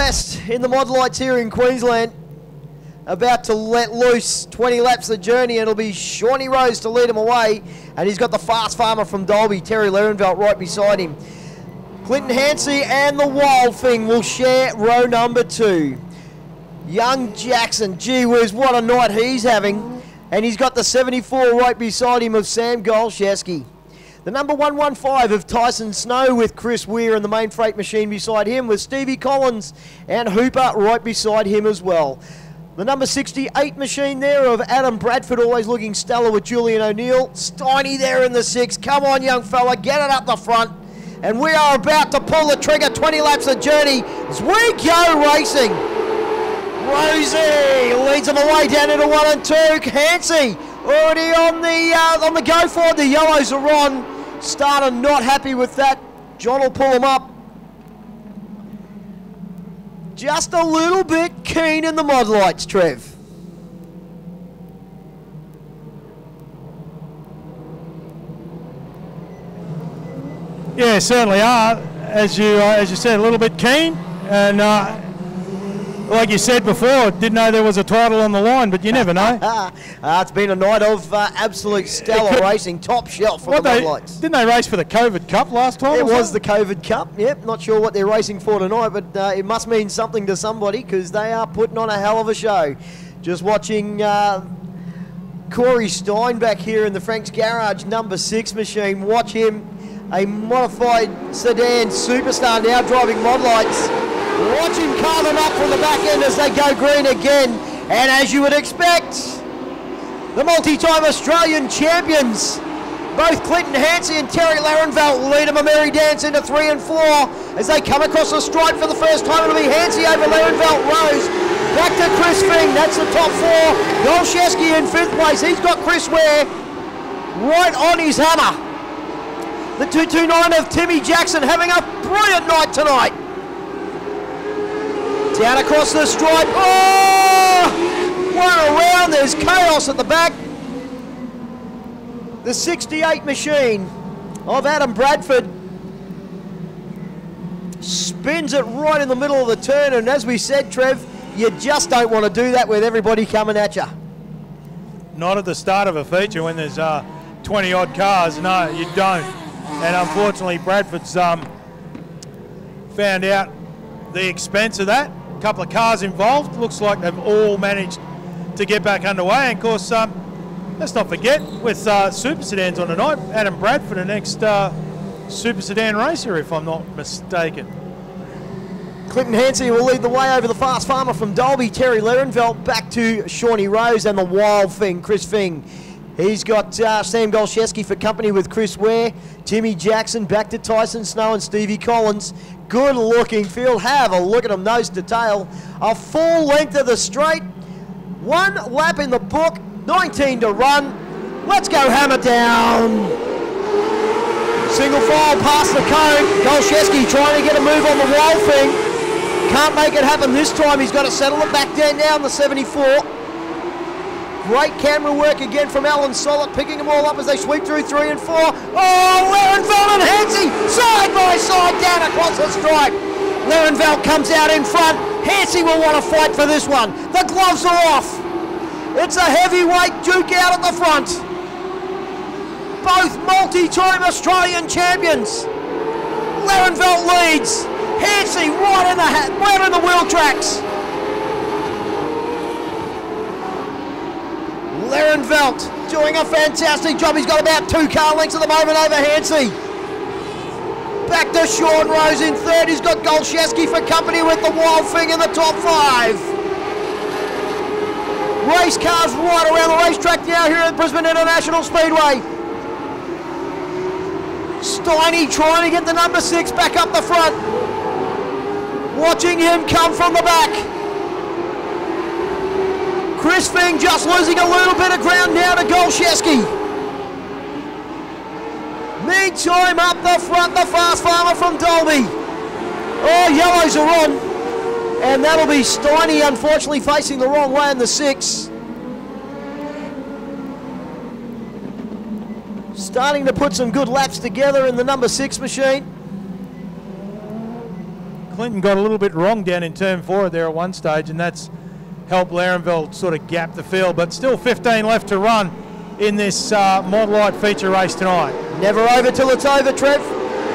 best in the Modlites here in Queensland. About to let loose 20 laps of the journey. And it'll be Shawnee Rose to lead him away. And he's got the fast farmer from Dalby, Terry Lerenvelt, right beside him. Clinton Hansey and the Wild Thing will share row number two. Young Jackson, gee whiz, what a night he's having. And he's got the 74 right beside him of Sam Golszewski. The number 115 of Tyson Snow with Chris Weir and the Mainfreight machine beside him with Stevie Collins and Hooper right beside him as well. The number 68 machine there of Adam Bradford, always looking stellar with Julian O'Neill. Steiny there in the six. Come on, young fella, get it up the front. And we are about to pull the trigger. 20 laps of journey as we go racing. Rosie leads them away down into one and two. Hansey already on the uh, on the go for The yellows are on. Starter not happy with that. John will pull him up. Just a little bit keen in the Modlites, Trev. Yeah, certainly are. As you uh, as you said, a little bit keen, and uh, like you said before, didn't know there was a title on the line, but you never know. uh, it's been a night of uh, absolute stellar racing, top shelf for the they, lights. didn't they race for the COVID Cup last time? It was the? COVID Cup. Yep, not sure what they're racing for tonight, but uh, it must mean something to somebody because they are putting on a hell of a show. Just watching uh, Corey Stein back here in the Frank's Garage number six machine. Watch him, a modified sedan superstar now driving Modlites. Watch him carve them up from the back end as they go green again. And as you would expect, the multi-time Australian champions, both Clinton Hansey and Terry Larenvelt lead them a merry dance into three and four as they come across the stripe for the first time. It'll be Hansey over Larenvelt, Rose. Back to Chris Fing, that's the top four. Golszewski in fifth place. He's got Chris Ware right on his hammer. The 229 of Timmy Jackson having a brilliant night tonight. Down across the stripe. Oh! One around. There's chaos at the back. The 68 machine of Adam Bradford spins it right in the middle of the turn. And as we said, Trev, you just don't want to do that with everybody coming at you. Not at the start of a feature when there's uh, 20 odd cars. No, you don't. And unfortunately, Bradford's um, found out the expense of that. Couple of cars involved. Looks like they've all managed to get back underway. And of course, um, let's not forget with uh, super sedans on tonight, Adam Bradford, the next uh, super sedan racer, if I'm not mistaken. Clinton Hansey will lead the way over the fast farmer from Dalby. Terry Lerenvelt back to Shawnee Rose and the wild thing, Chris Fing. He's got uh, Sam Golszewski for company with Chris Ware. Timmy Jackson back to Tyson Snow and Stevie Collins. Good looking field. Have a look at them nose to tail. A full length of the straight. One lap in the book. 19 to run. Let's go hammer down. Single file past the cone. Golszewski trying to get a move on the wild thing. Can't make it happen this time. He's got to settle it back down now in the 74. Great camera work again from Alan Solid, picking them all up as they sweep through three and four. Oh, Larenveld and Hansey, side by side down across the stripe. Larenveld comes out in front. Hansey will want to fight for this one. The gloves are off. It's a heavyweight duke out at the front. Both multi-time Australian champions. Larenveld leads. Hansey right in the hat, right in the wheel tracks. Larenvelt doing a fantastic job. He's got about two car lengths at the moment over Hansey. Back to Sean Rose in third. He's got Golszewski for company with the Wild Thing in the top five. Race cars right around the racetrack now here at Brisbane International Speedway. Steiny trying to get the number six back up the front. Watching him come from the back. Chris Fing just losing a little bit of ground now to Golszewski. Meantime, up the front, the fast farmer from Dalby. Oh, yellows are on. And that'll be Steiny, unfortunately, facing the wrong way in the six. Starting to put some good laps together in the number six machine. Clinton got a little bit wrong down in turn four there at one stage, and that's helped Larrenville sort of gap the field. But still 15 left to run in this uh, Light feature race tonight. Never over till it's over, Trev.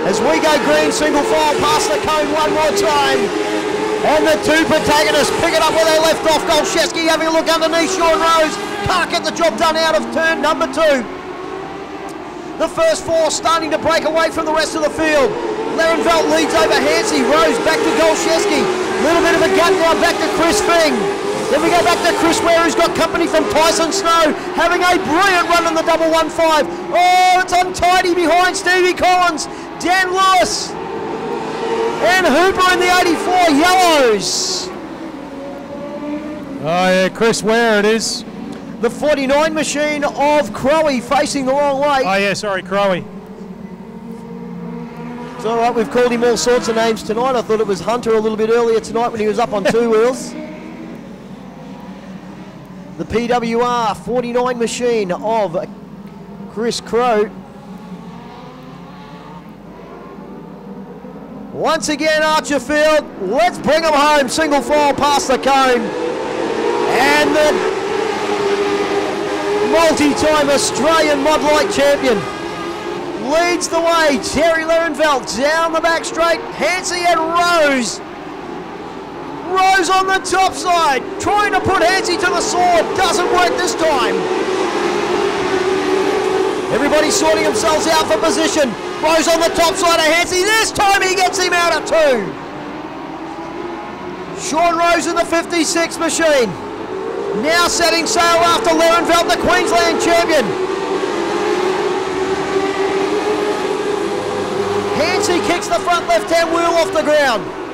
As we go green, single file past the cone one more time. And the two protagonists pick it up where they left off. Golshevsky having a look underneath Sean Rose. Can't get the job done out of turn number two. The first four starting to break away from the rest of the field. Lerenveld leads over Hansey. Rose back to Golshevsky. Little bit of a gap now back to Chris Fing. Then we go back to Chris Ware, who's got company from Tyson Snow, having a brilliant run in the double one five. Oh, it's untidy behind Stevie Collins, Dan Lewis, and Hooper in the 84 Yellows. Oh yeah, Chris Ware it is. The 49 machine of Crowe facing the wrong way. Oh yeah, sorry, Crowe. It's all right, we've called him all sorts of names tonight. I thought it was Hunter a little bit earlier tonight when he was up on two wheels. The PWR 49 machine of Chris Crowe. Once again, Archerfield, let's bring them home. Single file past the cone. And the multi-time Australian Modlite champion leads the way. Terry Lerenveld down the back straight. Hansey and Rose Rose on the top side, trying to put Hansey to the sword. Doesn't work this time. Everybody sorting themselves out for position. Rose on the top side of Hansey. This time he gets him out of two. Sean Rose in the 56 machine. Now setting sail after Lerenveld, the Queensland champion. Hansey kicks the front left-hand wheel off the ground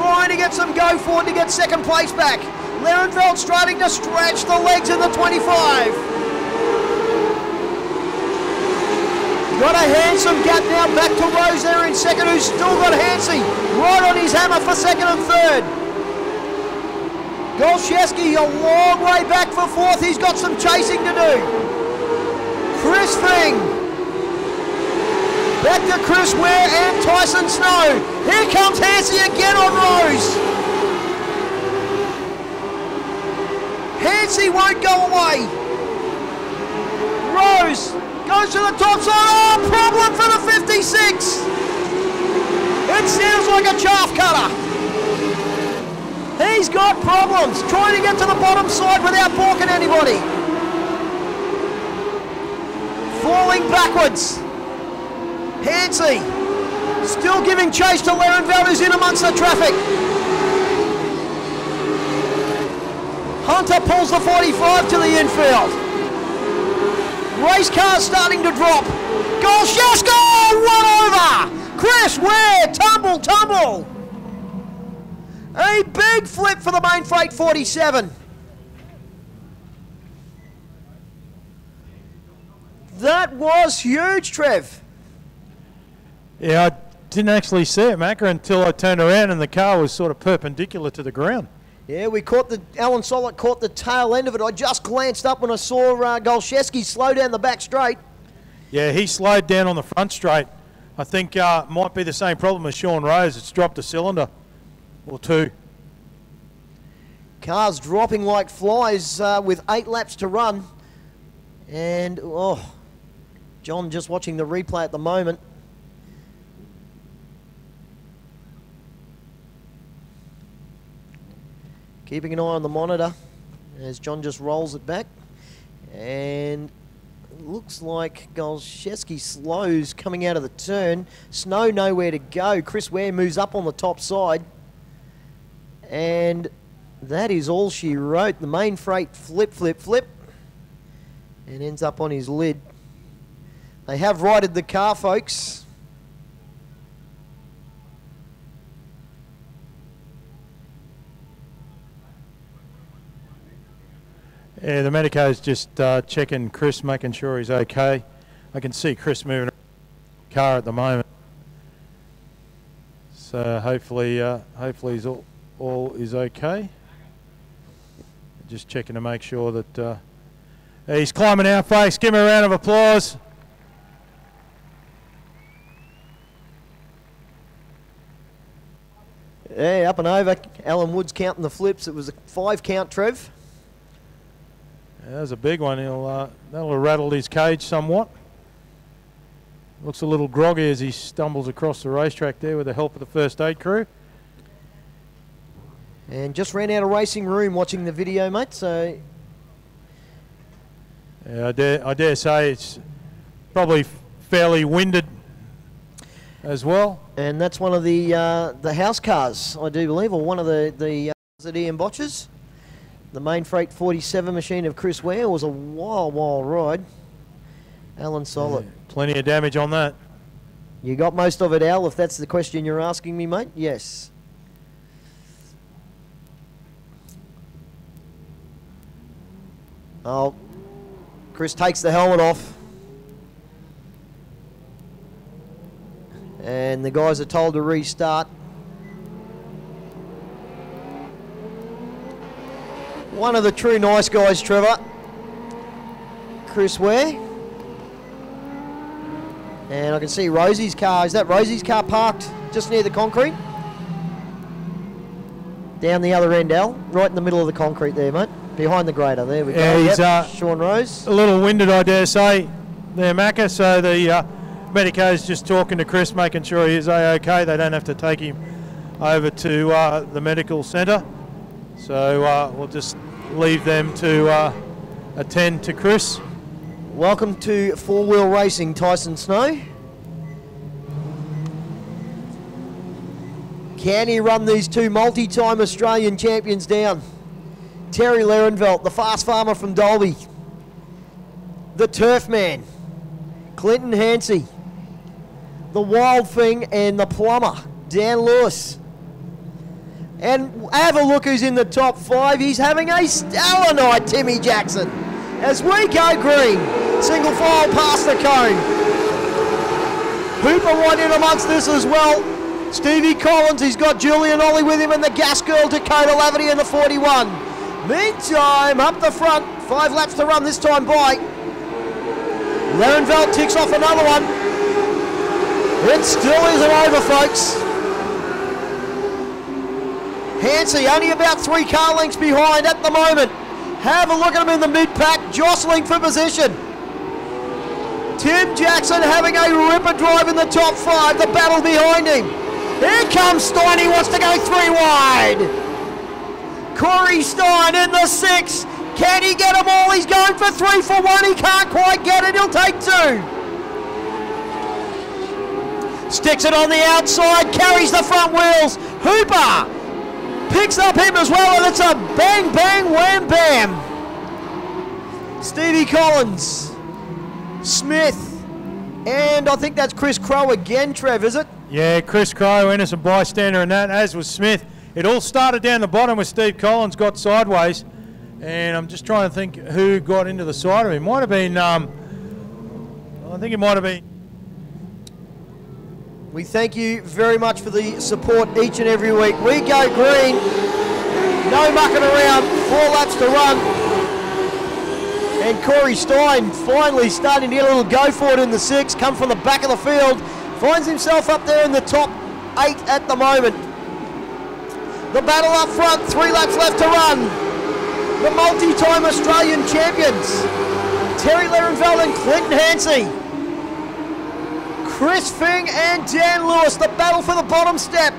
trying to get some go forward to get second place back. Lerenfeld starting to stretch the legs in the 25. Got a handsome gap now back to Rose there in second, who's still got Hansey right on his hammer for second and third. Golshevsky a long way back for fourth. He's got some chasing to do. Chris Fing Back to Chris Ware and Tyson Snow. Here comes Hansey again on Rose. Hansey won't go away. Rose goes to the top side. Oh, problem for the 56. It sounds like a chaff cutter. He's got problems trying to get to the bottom side without balking anybody. Falling backwards. Hansey still giving chase to Lerenveld who's in amongst the traffic. Hunter pulls the 45 to the infield. Race car starting to drop. Golshevsky, one over. Chris Ware, tumble, tumble. A big flip for the Mainfreight 47. That was huge, Trev. Yeah, didn't actually see it, Macca, until I turned around and the car was sort of perpendicular to the ground. Yeah, we caught the Alan Sollett caught the tail end of it. I just glanced up when I saw uh, Golshevsky slow down the back straight. Yeah, he slowed down on the front straight. I think uh, might be the same problem as Sean Rose. It's dropped a cylinder or two. Cars dropping like flies uh, with eight laps to run. And, oh, John just watching the replay at the moment. Keeping an eye on the monitor as John just rolls it back. And looks like Golshevsky slows coming out of the turn. Snow nowhere to go. Chris Ware moves up on the top side. And that is all she wrote. The Mainfreight flip, flip, flip. And ends up on his lid. They have righted the car, folks. Yeah, the medico's just uh, checking Chris, making sure he's okay. I can see Chris moving the car at the moment. So hopefully, uh, hopefully he's all, all is okay. Just checking to make sure that uh, he's climbing our face. Give him a round of applause. Yeah, up and over. Alan Woods counting the flips. It was a five count, Trev. Yeah, that was a big one. He'll, uh, that'll have rattled his cage somewhat. Looks a little groggy as he stumbles across the racetrack there with the help of the first aid crew. And just ran out of racing room watching the video, mate. So Yeah, I dare, I dare say it's probably fairly winded as well. And that's one of the uh, the house cars, I do believe, or one of the the uh, at Ian Botches. The Mainfreight 47 machine of Chris Ware was a wild, wild ride. Alan Solid. Yeah, plenty of damage on that. You got most of it, Al, if that's the question you're asking me, mate? Yes. Oh, Chris takes the helmet off. And the guys are told to restart. One of the true nice guys, Trevor. Chris Ware. And I can see Rosie's car. Is that Rosie's car parked just near the concrete? Down the other end, Al. Right in the middle of the concrete there, mate. Behind the grader. There we Yeah, go. he's, Yep, uh, Sean Rose. A little winded, I dare say, there, Macca. So the uh, medico's just talking to Chris, making sure he is a-okay. They don't have to take him over to uh, the medical centre. So uh, we'll just leave them to uh, attend to Chris. Welcome to Four Wheel Racing, Tyson Snow. Can he run these two multi-time Australian champions down? Terry Lerenvelt, the fast farmer from Dalby. The Turf Man, Clinton Hansey. The Wild Thing and the Plumber, Dan Lewis. And have a look who's in the top five. He's having a stellar night, Timmy Jackson. As we go green, single file past the cone. Hooper right in amongst this as well. Stevie Collins, he's got Julian Ollie with him and the gas girl Dakota Laverty in the 41. Meantime, up the front, five laps to run this time by. Lerenveld ticks off another one. It still isn't over, folks. Hansey only about three car lengths behind at the moment. Have a look at him in the mid-pack, jostling for position. Tim Jackson having a ripper drive in the top five, the battle behind him. Here comes Stein, he wants to go three wide. Corey Stein in the six. Can he get them all? He's going for three for one. He can't quite get it. He'll take two. Sticks it on the outside, carries the front wheels. Hooper picks up him as well, and it's a bang, bang, wham, bam. Stevie Collins, Smith, and I think that's Chris Crow again, Trev, is it? Yeah, Chris Crow, innocent bystander, and that, as was Smith. It all started down the bottom with Steve Collins got sideways, and I'm just trying to think who got into the side of him. Might have been, um, I think it might have been. We thank you very much for the support each and every week. We go green, no mucking around, four laps to run. And Corey Stein finally starting to get a little go for it in the six, come from the back of the field, finds himself up there in the top eight at the moment. The battle up front, three laps left to run. The multi-time Australian champions, Terry Lerenfeld and Clinton Hansey. Chris Fing and Dan Lewis, the battle for the bottom step.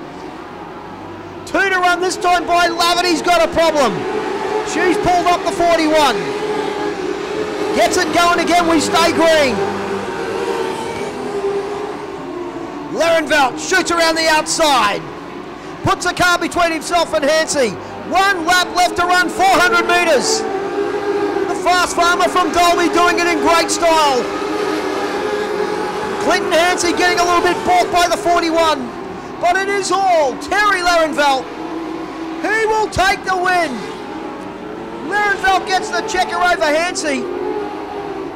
Two to run this time by Laverty's got a problem. She's pulled up the 41. Gets it going again, we stay green. Lerenvelt shoots around the outside. Puts a car between himself and Hansey. One lap left to run, 400 metres. The fast farmer from Dalby doing it in great style. Clinton Hansey getting a little bit balked by the 41. But it is all Terry Lerenvelt. He will take the win. Lerenvelt gets the checker over Hansey.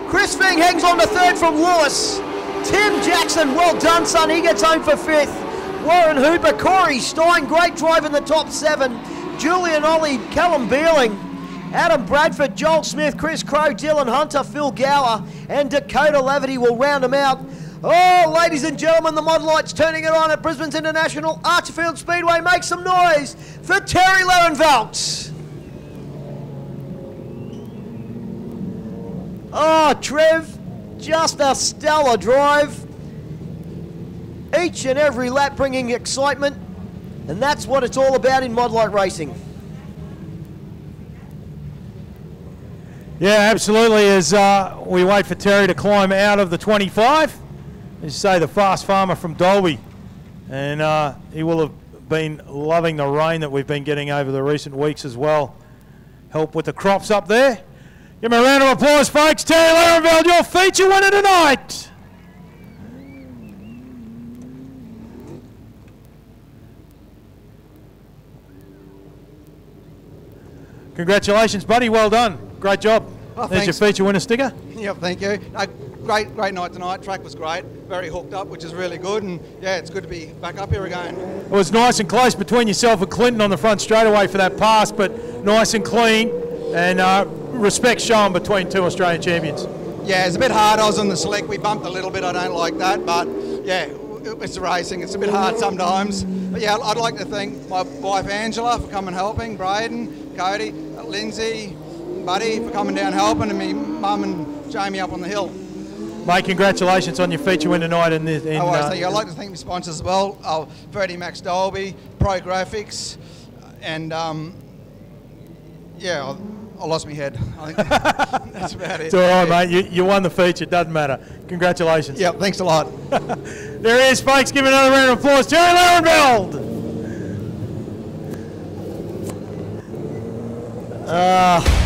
Chris Fing hangs on to third from Lewis. Tim Jackson, well done, son. He gets home for fifth. Warren Hooper, Corey Stein, great drive in the top seven. Julian Ollie, Callum Beerling, Adam Bradford, Joel Smith, Chris Crow, Dylan Hunter, Phil Gower, and Dakota Laverty will round them out. Oh, ladies and gentlemen, the Modlites turning it on at Brisbane's International Archerfield Speedway. Make some noise for Terry Lerenvelt. Oh, Trev, just a stellar drive. Each and every lap bringing excitement, and that's what it's all about in Modlite racing. Yeah, absolutely. As uh, we wait for Terry to climb out of the 25, as you say, the fast farmer from Dalby. and uh, he will have been loving the rain that we've been getting over the recent weeks as well. Help with the crops up there. Give me a round of applause, folks. Terry Larenveld, your feature winner tonight. Congratulations, buddy. Well done. Great job. Oh, There's your feature winner sticker. Yep, thank you. Great, great night tonight. Track was great. Very hooked up, which is really good. And yeah, it's good to be back up here again. It was nice and close between yourself and Clinton on the front straightaway for that pass, but nice and clean. And uh, respect shown between two Australian champions. Yeah, it's a bit hard. I was on the select. We bumped a little bit. I don't like that, but yeah, it's racing. It's a bit hard sometimes. But yeah, I'd like to thank my wife Angela for coming helping, Braden, Cody, Lindsay, Buddy for coming down helping, and me mum and Jamie up on the hill. Mate, congratulations on your feature win tonight. In, this, in, Oh, well, uh, I'd like to thank my sponsors as well. Uh, Max Dolby, Pro Graphics, and um, yeah, I, I lost my head. I think that's about it. it's all right, mate. You, you won the feature. It doesn't matter. Congratulations. Yeah, thanks a lot. There he is, folks. Give another round of applause. Terry Larenveld. Uh,